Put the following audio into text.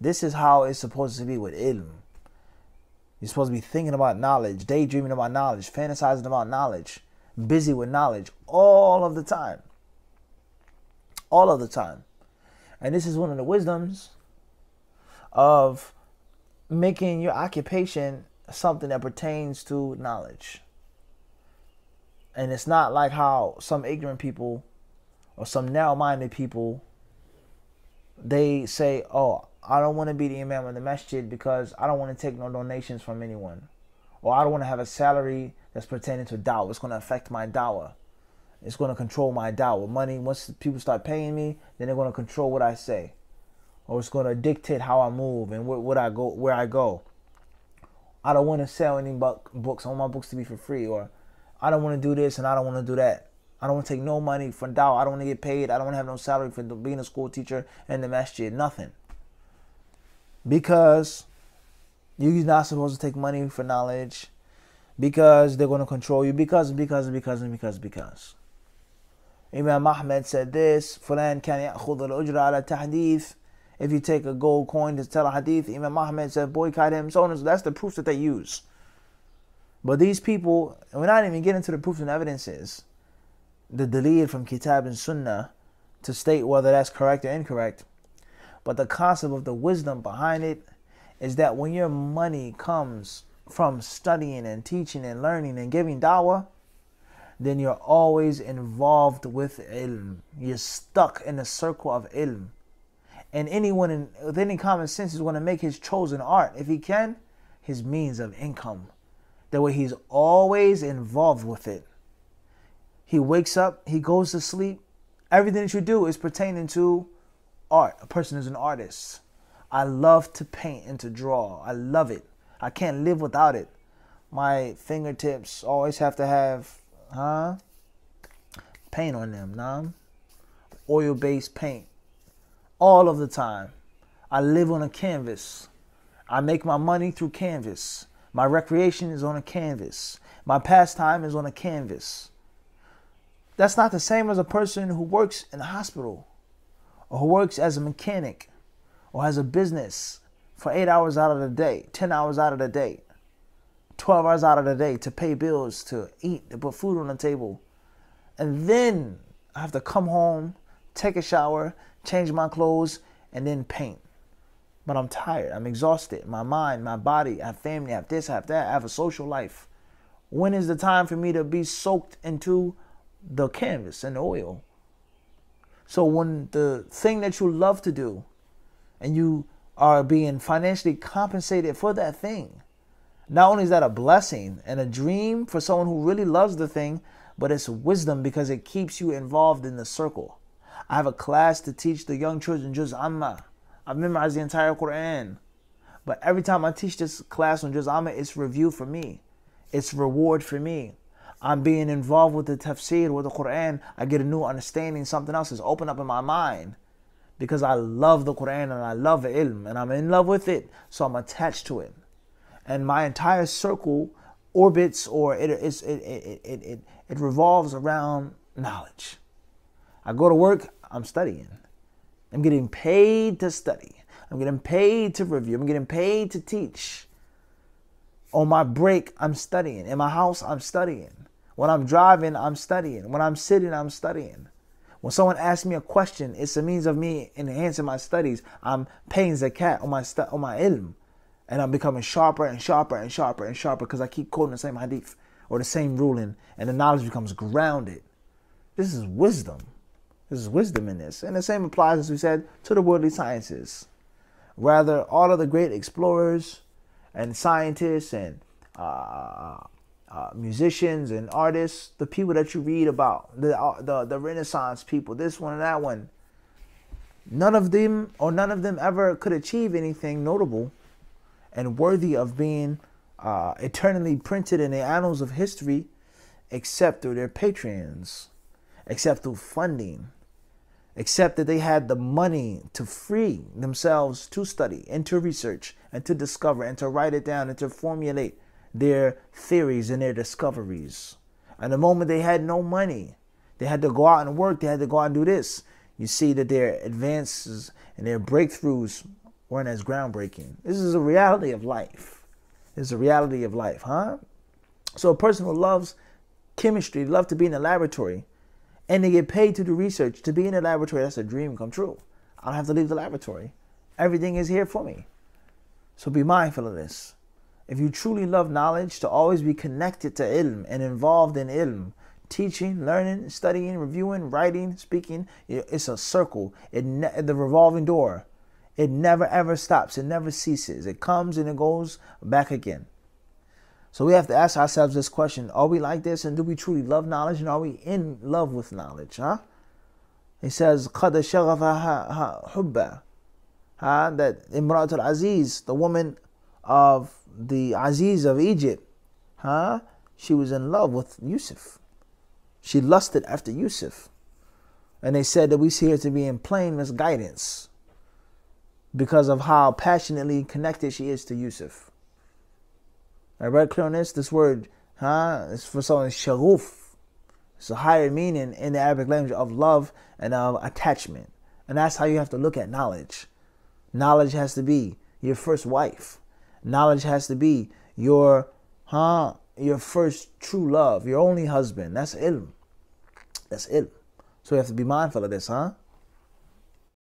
This is how it's supposed to be with ilm. You're supposed to be thinking about knowledge, daydreaming about knowledge, fantasizing about knowledge, busy with knowledge all of the time. All of the time. And this is one of the wisdoms of making your occupation something that pertains to knowledge. And it's not like how some ignorant people or some narrow minded people they say, Oh, I don't want to be the imam of the masjid because I don't want to take no donations from anyone. Or I don't want to have a salary that's pertaining to dawah. It's going to affect my dawah. It's going to control my dawah. Money, once people start paying me, then they're going to control what I say. Or it's going to dictate how I move and where, what I go, where I go. I don't want to sell any books. I want my books to be for free. Or I don't want to do this and I don't want to do that. I don't want to take no money from dawah. I don't want to get paid. I don't want to have no salary for being a school teacher and the masjid. Nothing because you're not supposed to take money for knowledge. Because they're going to control you. Because because because because because. Imam Ahmed said this على تحديث if you take a gold coin to tell a hadith Imam Ahmed said boycott him so on so that's the proofs that they use. But these people we're not even getting to the proofs and evidences the dalil from kitab and sunnah to state whether that's correct or incorrect. But the concept of the wisdom behind it is that when your money comes from studying and teaching and learning and giving dawah, then you're always involved with ilm. You're stuck in the circle of ilm. And anyone in, with any common sense is going to make his chosen art, if he can, his means of income. That way he's always involved with it. He wakes up, he goes to sleep. Everything that you do is pertaining to art. A person is an artist. I love to paint and to draw. I love it. I can't live without it. My fingertips always have to have, huh? Paint on them, nah? Oil based paint. All of the time. I live on a canvas. I make my money through canvas. My recreation is on a canvas. My pastime is on a canvas. That's not the same as a person who works in a hospital or who works as a mechanic or has a business for eight hours out of the day, 10 hours out of the day, 12 hours out of the day to pay bills, to eat, to put food on the table. And then I have to come home, take a shower, change my clothes, and then paint. But I'm tired. I'm exhausted. My mind, my body, I have family, I have this, I have that, I have a social life. When is the time for me to be soaked into the canvas and the oil. So when the thing that you love to do and you are being financially compensated for that thing, not only is that a blessing and a dream for someone who really loves the thing, but it's wisdom because it keeps you involved in the circle. I have a class to teach the young children Juz Amma. I've memorized the entire Quran. But every time I teach this class on Juz Amma, it's review for me. It's reward for me. I'm being involved with the tafsir, with the Quran, I get a new understanding, something else is open up in my mind. Because I love the Quran and I love ilm and I'm in love with it, so I'm attached to it. And my entire circle orbits or it, it, it, it, it, it revolves around knowledge. I go to work, I'm studying. I'm getting paid to study. I'm getting paid to review. I'm getting paid to teach. On my break, I'm studying. In my house, I'm studying. When I'm driving, I'm studying. When I'm sitting, I'm studying. When someone asks me a question, it's a means of me enhancing my studies. I'm paying zakat on my stu- on my ilm, and I'm becoming sharper and sharper and sharper and sharper because I keep quoting the same hadith or the same ruling, and the knowledge becomes grounded. This is wisdom. This is wisdom in this, and the same applies, as we said, to the worldly sciences. Rather, all of the great explorers and scientists and uh, uh, musicians and artists, the people that you read about, the, uh, the the Renaissance people, this one and that one. None of them, or none of them, ever could achieve anything notable and worthy of being uh, eternally printed in the annals of history, except through their patrons, except through funding, except that they had the money to free themselves to study and to research and to discover and to write it down and to formulate their theories and their discoveries. And the moment they had no money, they had to go out and work, they had to go out and do this. You see that their advances and their breakthroughs weren't as groundbreaking. This is a reality of life. This is a reality of life, huh? So a person who loves chemistry, love to be in the laboratory, and they get paid to do research, to be in the laboratory, that's a dream come true. I don't have to leave the laboratory. Everything is here for me. So be mindful of this. If you truly love knowledge, to always be connected to ilm and involved in ilm, teaching, learning, studying, reviewing, writing, speaking, it's a circle. It the revolving door. It never ever stops. It never ceases. It comes and it goes back again. So we have to ask ourselves this question: Are we like this, and do we truly love knowledge, and are we in love with knowledge? Huh? He says, "Qad hubba." Huh? That Imrat al-Aziz, the woman of the Aziz of Egypt, huh? She was in love with Yusuf. She lusted after Yusuf. And they said that we see her to be in plain misguidance because of how passionately connected she is to Yusuf. I read clear on this? This word, huh? is for someone sharuf. It's a higher meaning in the Arabic language of love and of attachment. And that's how you have to look at knowledge. Knowledge has to be your first wife. Knowledge has to be your, huh? Your first true love, your only husband. That's ilm. That's ilm. So you have to be mindful of this, huh?